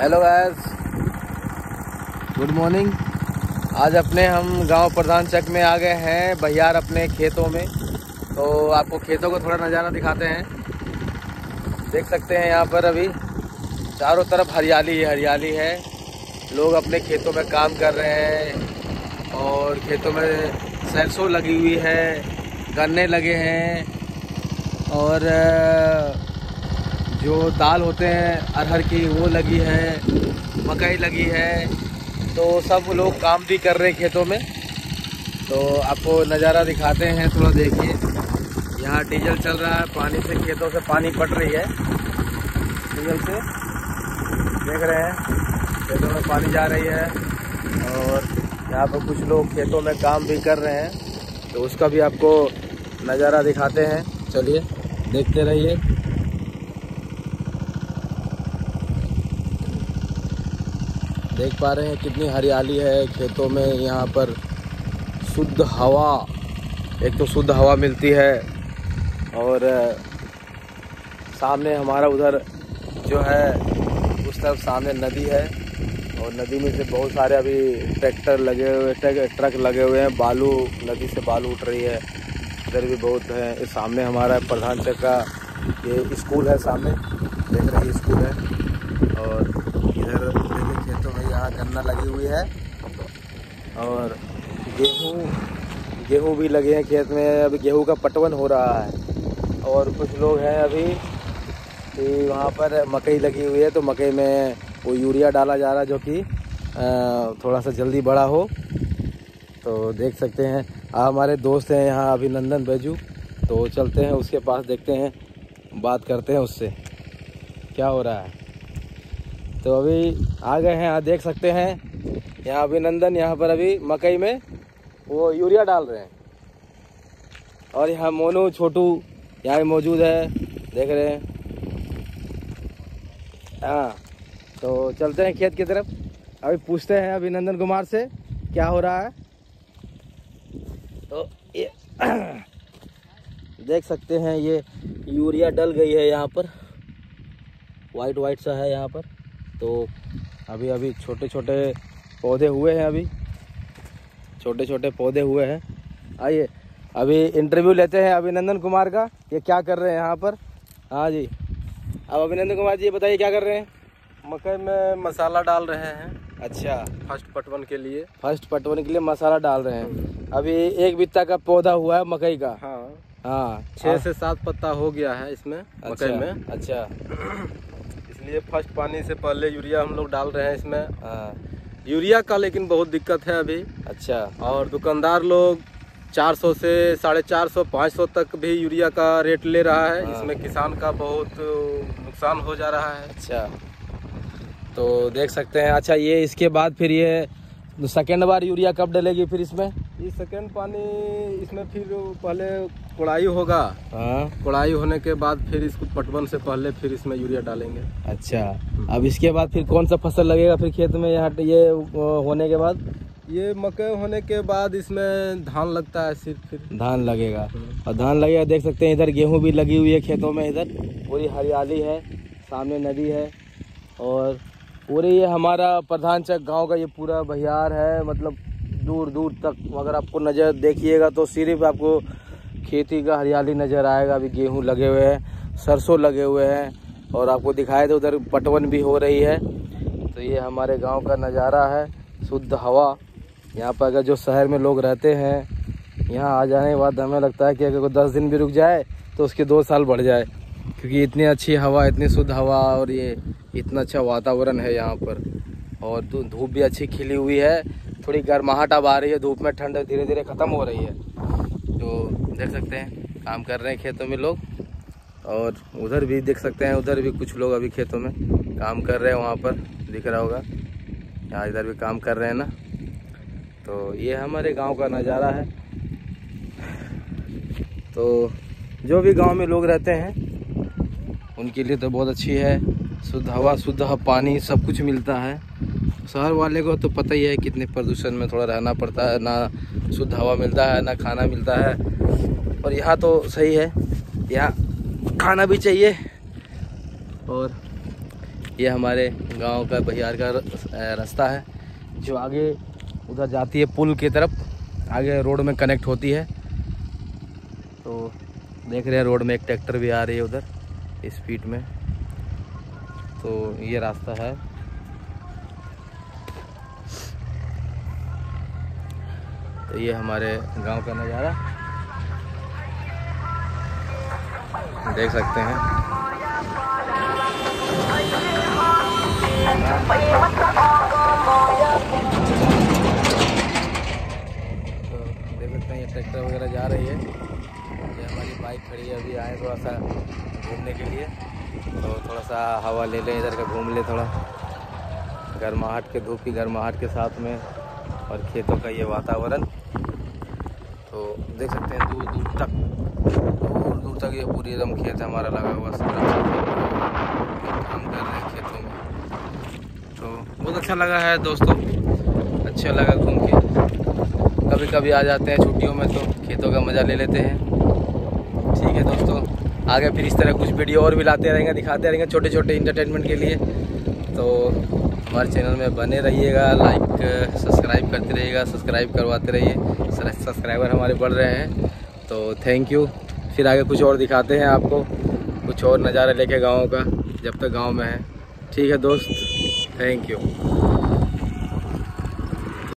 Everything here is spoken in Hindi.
हेलो गैस गुड मॉर्निंग आज अपने हम गाँव प्रधान चक में आ गए हैं, बहियार अपने खेतों में। तो आपको खेतों को थोड़ा नज़ारा दिखाते हैं। देख सकते हैं यहाँ पर अभी चारों तरफ़ हरियाली है हरियाली है। लोग अपने खेतों में काम कर रहे हैं और खेतों में सरसों लगी हुई है, गन्ने लगे हैं और जो दाल होते हैं, अरहर की, वो लगी है, मकई लगी है तो सब लोग काम भी कर रहे हैं खेतों में। तो आपको नज़ारा दिखाते हैं, थोड़ा देखिए। यहाँ डीजल चल रहा है, पानी से खेतों से पानी पट रही है। डीजल से देख रहे हैं, खेतों में पानी जा रही है। और यहाँ पर कुछ लोग खेतों में काम भी कर रहे हैं। तो उसका भी आपको नज़ारा दिखाते हैं। चलिए, देखते रहिए। देख पा रहे हैं कितनी हरियाली है खेतों में। यहाँ पर शुद्ध हवा, एक तो शुद्ध हवा मिलती है और सामने हमारा उधर जो है, उस तरफ़ सामने नदी है और नदी में से बहुत सारे अभी ट्रैक्टर लगे हुए, ट्रक लगे हुए हैं। बालू, नदी से बालू उठ रही है। इधर भी बहुत है। इस सामने हमारा प्रधान चक का ये स्कूल है सामने, देख रहे स्कूल है। और इधर यहाँ गन्ना लगी हुई है। और गेहूँ गेहूँ भी लगे हैं खेत में। अभी गेहूँ का पटवन हो रहा है। और कुछ लोग हैं अभी कि वहाँ पर मकई लगी हुई है तो मकई में वो यूरिया डाला जा रहा है जो कि थोड़ा सा जल्दी बड़ा हो। तो देख सकते हैं। हमारे दोस्त हैं यहाँ अभिनंदन बैजू। तो चलते हैं, उसके पास देखते हैं, बात करते हैं उससे। क्या हो रहा है? तो अभी आ गए हैं यहाँ देख सकते हैं। यहाँ अभिनंदन, यहाँ पर अभी मकई में वो यूरिया डाल रहे हैं। और यहाँ मोनू, छोटू यहाँ मौजूद है, देख रहे हैं। हाँ तो चलते हैं खेत की तरफ़। अभी पूछते हैं अभिनंदन कुमार से, क्या हो रहा है? तो ये देख सकते हैं, ये यूरिया डल गई है यहाँ पर। वाइट वाइट सा है यहाँ पर। तो अभी अभी छोटे छोटे पौधे हुए हैं अभी। छोटे छोटे पौधे हुए हैं। आइए अभी इंटरव्यू लेते हैं अभिनंदन कुमार का ये क्या कर रहे हैं यहाँ पर? हाँ जी। अब अभिनंदन कुमार जी बताइए क्या कर रहे हैं? मकई में मसाला डाल रहे हैं। अच्छा। फ़र्स्ट पटवन के लिए। फ़र्स्ट पटवन के लिए मसाला डाल रहे हैं। अभी एक बित्ता का पौधा हुआ है मकई का। हाँ। हाँ। छह से सात पत्ता हो गया है इसमें अच्छा, मकई में। अच्छा। इसलिए फ़र्स्ट पानी से पहले यूरिया हम लोग डाल रहे हैं इसमें। हाँ। यूरिया का लेकिन बहुत दिक्कत है अभी। अच्छा। और दुकानदार लोग 400 से साढ़े चार सौ पाँच सौ तक भी यूरिया का रेट ले रहा है। हाँ। इसमें किसान का बहुत नुकसान हो जा रहा है। अच्छा। तो देख सकते हैं। अच्छा ये इसके बाद फिर ये सेकेंड बार यूरिया कब डलेगी फिर इसमें? ये सेकेंड पानी इसमें फिर पहले कोड़ाई होगा। हाँ। कोड़ाई होने के बाद फिर इसको पटवन से पहले फिर इसमें यूरिया डालेंगे। अच्छा। अब इसके बाद फिर कौन सा फ़सल लगेगा फिर खेत में यहाँ ये होने के बाद? ये मकई होने के बाद इसमें धान लगता है सिर्फ़ फिर। धान लगेगा। और धान लगेगा देख सकते हैं इधर गेहूँ भी लगी हुई है खेतों में इधर। पूरी हरियाली है सामने नदी है। और पूरे ये हमारा प्रधान चक गाँव का ये पूरा बहियार है मतलब दूर दूर तक अगर आपको नज़र देखिएगा तो सिर्फ़ आपको खेती का हरियाली नज़र आएगा। अभी गेहूँ लगे हुए हैं, सरसों लगे हुए हैं और आपको दिखाए तो उधर पटवन भी हो रही है। तो ये हमारे गाँव का नज़ारा है, शुद्ध हवा। यहाँ पर अगर जो शहर में लोग रहते हैं, यहाँ आ जाने के बाद हमें लगता है कि अगर कोई दस दिन भी रुक जाए तो उसके दो साल बढ़ जाए, क्योंकि इतनी अच्छी हवा, इतनी शुद्ध हवा और ये इतना अच्छा वातावरण है यहाँ पर। और धूप भी अच्छी खिली हुई है। थोड़ी गर्माहट अब आ रही है, धूप में ठंड धीरे धीरे ख़त्म हो रही है। तो देख सकते हैं, काम कर रहे हैं खेतों में लोग। और उधर भी देख सकते हैं, उधर भी कुछ लोग अभी खेतों में काम कर रहे हैं, वहाँ पर दिख रहा होगा। यहाँ इधर भी काम कर रहे हैं ना। तो ये हमारे गाँव का नज़ारा है। तो जो भी गाँव में लोग रहते हैं, उनके लिए तो बहुत अच्छी है। शुद्ध हवा, शुद्ध पानी, सब कुछ मिलता है। शहर वाले को तो पता ही है कितने प्रदूषण में थोड़ा रहना पड़ता है, ना शुद्ध हवा मिलता है, ना खाना मिलता है। और यहाँ तो सही है, यहाँ खाना भी चाहिए। और ये हमारे गाँव का बिहार का रास्ता है, जो आगे उधर जाती है पुल की तरफ़। आगे रोड में कनेक्ट होती है। तो देख रहे हैं रोड में एक ट्रैक्टर भी आ रही है उधर स्पीड में। तो ये रास्ता है। तो ये हमारे गाँव का नज़ारा। देख सकते हैं। तो देख सकते हैं, ये ट्रैक्टर वगैरह जा रही है। ये हमारी बाइक खड़ी है, अभी आए थोड़ा सा घूमने के लिए। तो थोड़ा सा हवा ले लें, इधर का घूम ले थोड़ा। गर्माहट के, धूप की गर्माहट के साथ में और खेतों का ये वातावरण। तो देख सकते हैं, दूर दूर तक दूर दूर तक ये पूरी एकदम खेत हमारा लगा हुआ, सारा काम कर रहे हैं खेतों में। तो बहुत अच्छा लगा है दोस्तों। अच्छा लगा घूम के। कभी कभी आ जाते हैं छुट्टियों में तो खेतों का मज़ा ले लेते हैं। ठीक है दोस्तों, आगे फिर इस तरह कुछ वीडियो और भी लाते रहेंगे, दिखाते रहेंगे छोटे छोटे इंटरटेनमेंट के लिए। तो हमारे चैनल में बने रहिएगा लाइक सब्सक्राइब करते रहिएगा सब्सक्राइब करवाते रहिए। सब्सक्राइबर हमारे बढ़ रहे हैं तो थैंक यू फिर आगे कुछ और दिखाते हैं आपको, कुछ और नज़ारा लेके गाँव का, जब तक गाँव में है। ठीक है दोस्त थैंक यू